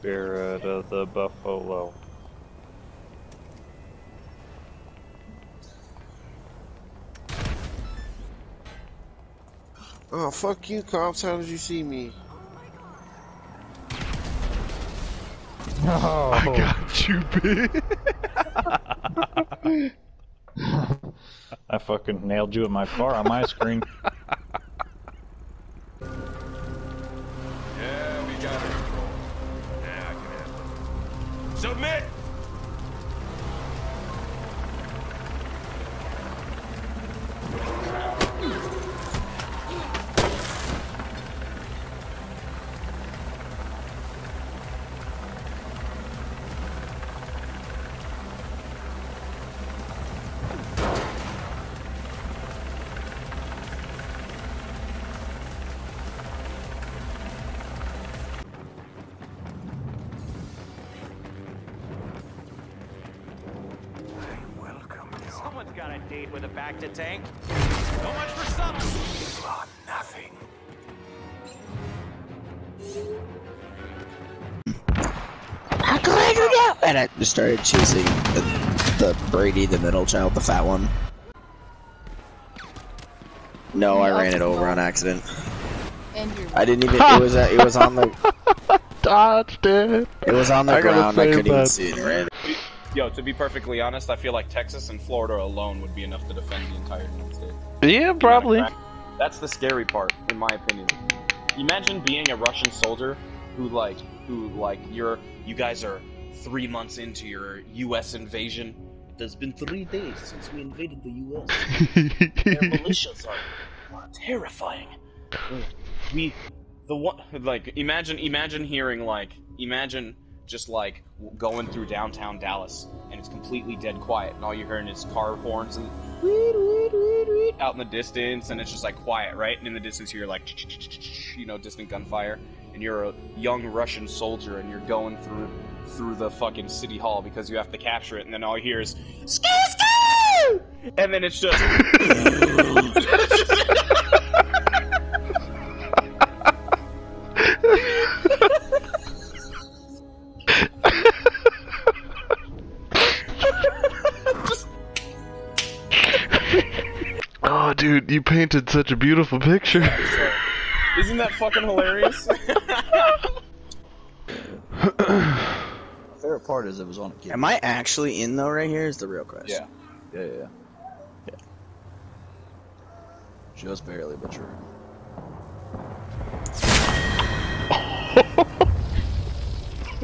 Spirit uh, of the buffalo. Oh, fuck you, cops. How did you see me? No. I got you, bitch. I fucking nailed you in my car on my screen. got a date with a back to tank. So much for something. Oh, nothing. How could I do that? And I just started chasing the, the Brady, the middle child, the fat one. No, I ran it over on accident. I didn't even. It was. Uh, it was on the. Dodged it. It was on the I ground. I couldn't even see it. ran. Yo, to be perfectly honest, I feel like Texas and Florida alone would be enough to defend the entire United States. Yeah, probably. That's the scary part, in my opinion. Imagine being a Russian soldier who, like, who, like, you're, you guys are three months into your U.S. invasion. It has been three days since we invaded the U.S. Their militias are, are terrifying. We, the one, like, imagine, imagine hearing, like, imagine just like going through downtown Dallas and it's completely dead quiet, and all you're hearing is car horns and out in the distance, and it's just like quiet, right? And in the distance, you're like, you know, distant gunfire, and you're a young Russian soldier, and you're going through through the fucking city hall because you have to capture it, and then all you hear is and then it's just. dude, you painted such a beautiful picture. Isn't that fucking hilarious? favorite part is it was on a kid. Am I actually in though? Right here is the real question. Yeah. Yeah, yeah, yeah. Just barely, but true.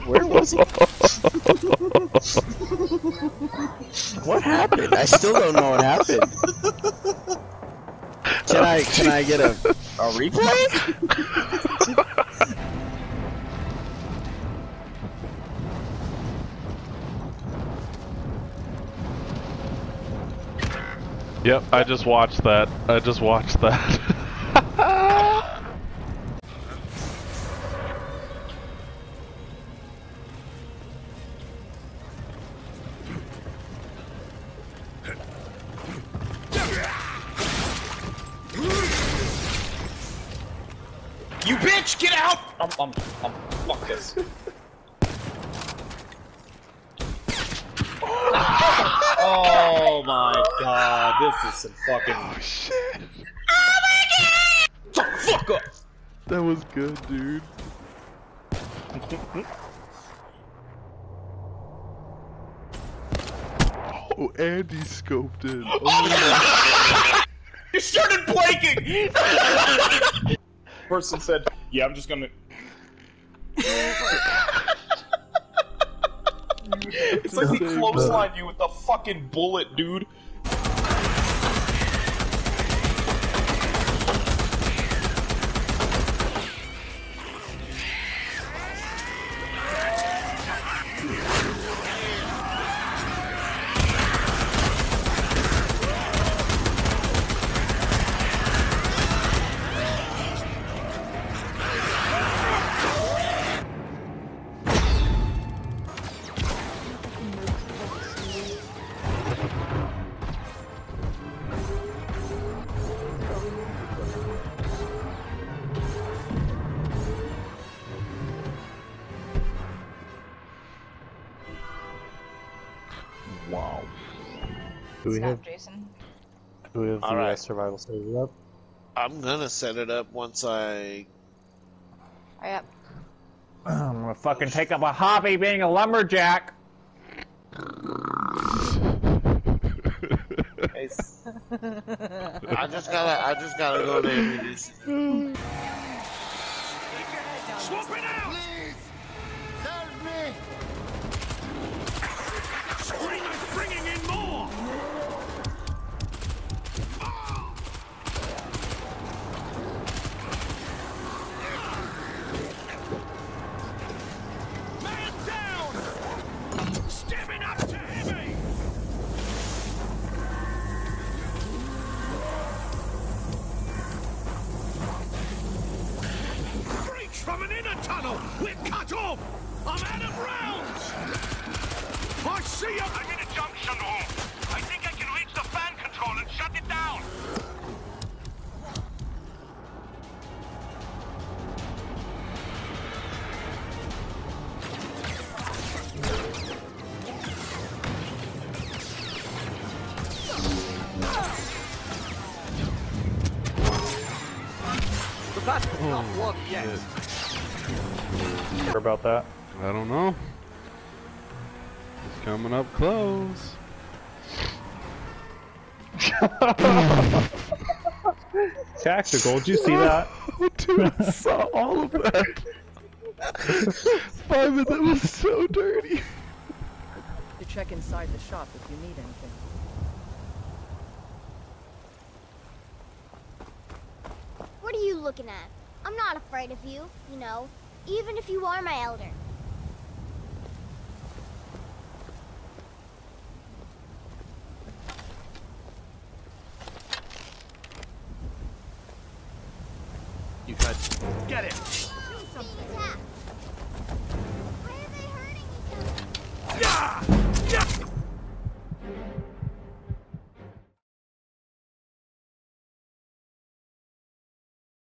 Where was he? what happened? I still don't know what happened. Can I can I get a a replay? Yep, I just watched that. I just watched that. You bitch, get out! I'm, I'm, I'm, fuck this. oh my god, this is some fucking. Oh shit. Oh my god! Fuck, fuck up! that was good, dude. Oh, Andy scoped in. Oh, You started blanking! Person said, yeah, I'm just gonna. it's like he Save clotheslined you with a fucking bullet, dude. Do we have Jason. do we have the All right. uh, survival server up? I'm gonna set it up once I. Hurry up. I'm gonna fucking take up a hobby being a lumberjack. I just gotta. I just gotta go there and release it. Out! Screamer's inner! We're cut off! I'm out of rounds! I see you! I'm in a junction room! I think I can reach the fan control and shut it down! The battery's not won yet. Oh, sure about that. I don't know. It's coming up close. Tactical. Did you see that? Dude, I saw all of that. Simon, that was so dirty. To check inside the shop if you need anything. What are you looking at? I'm not afraid of you, you know, even if you are my elder. You guys, get it!